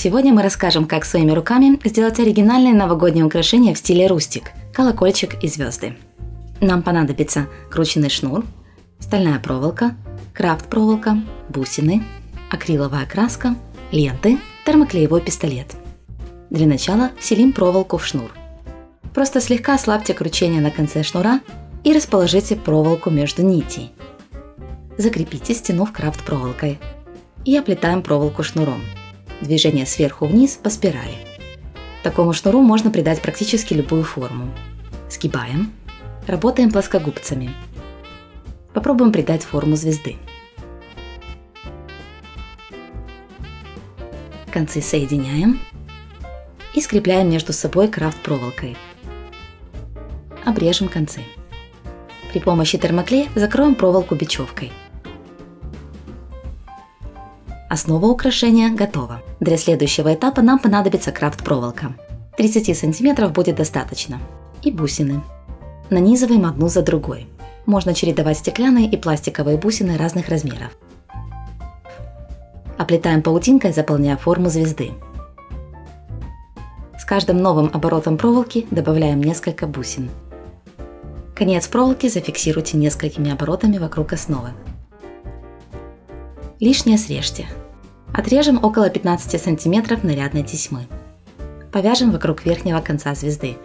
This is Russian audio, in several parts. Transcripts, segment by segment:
Сегодня мы расскажем, как своими руками сделать оригинальное новогоднее украшение в стиле рустик – колокольчик и звезды. Нам понадобится крученный шнур, стальная проволока, крафт-проволока, бусины, акриловая краска, ленты, термоклеевой пистолет. Для начала вселим проволоку в шнур. Просто слегка ослабьте кручение на конце шнура и расположите проволоку между нитей. Закрепите, стянув крафт проволокой. И оплетаем проволоку шнуром. Движение сверху вниз по спирали. Такому шнуру можно придать практически любую форму. Сгибаем. Работаем плоскогубцами. Попробуем придать форму звезды. Концы соединяем и скрепляем между собой крафт проволокой. Обрежем концы. При помощи термоклея закроем проволоку бечевкой. Основа украшения готова. Для следующего этапа нам понадобится крафт-проволока. 30 см будет достаточно. И бусины. Нанизываем одну за другой. Можно чередовать стеклянные и пластиковые бусины разных размеров. Оплетаем паутинкой, заполняя форму звезды. С каждым новым оборотом проволоки добавляем несколько бусин. Конец проволоки зафиксируйте несколькими оборотами вокруг основы. Лишнее срежьте. Отрежем около 15 см нарядной тесьмы. Повяжем вокруг верхнего конца звезды.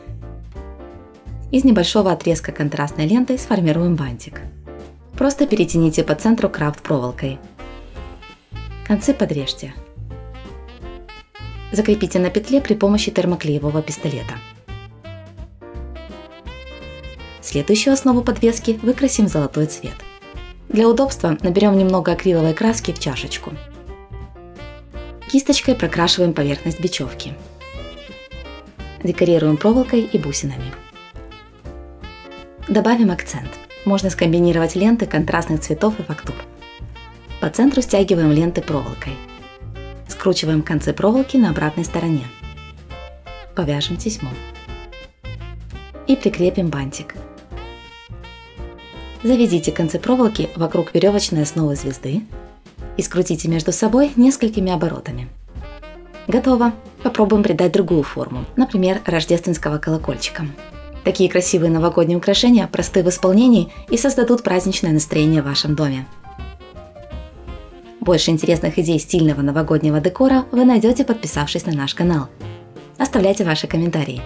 Из небольшого отрезка контрастной лентой сформируем бантик. Просто перетяните по центру крафт проволокой. Концы подрежьте. Закрепите на петле при помощи термоклеевого пистолета. Следующую основу подвески выкрасим золотой цвет. Для удобства наберем немного акриловой краски в чашечку. Кисточкой прокрашиваем поверхность бечевки. Декорируем проволокой и бусинами. Добавим акцент. Можно скомбинировать ленты контрастных цветов и фактур. По центру стягиваем ленты проволокой. Скручиваем концы проволоки на обратной стороне. Повяжем тесьму. И прикрепим бантик. Заведите концы проволоки вокруг веревочной основы звезды и скрутите между собой несколькими оборотами. Готово! Попробуем придать другую форму, например, рождественского колокольчика. Такие красивые новогодние украшения просты в исполнении и создадут праздничное настроение в вашем доме. Больше интересных идей стильного новогоднего декора вы найдете, подписавшись на наш канал. Оставляйте ваши комментарии.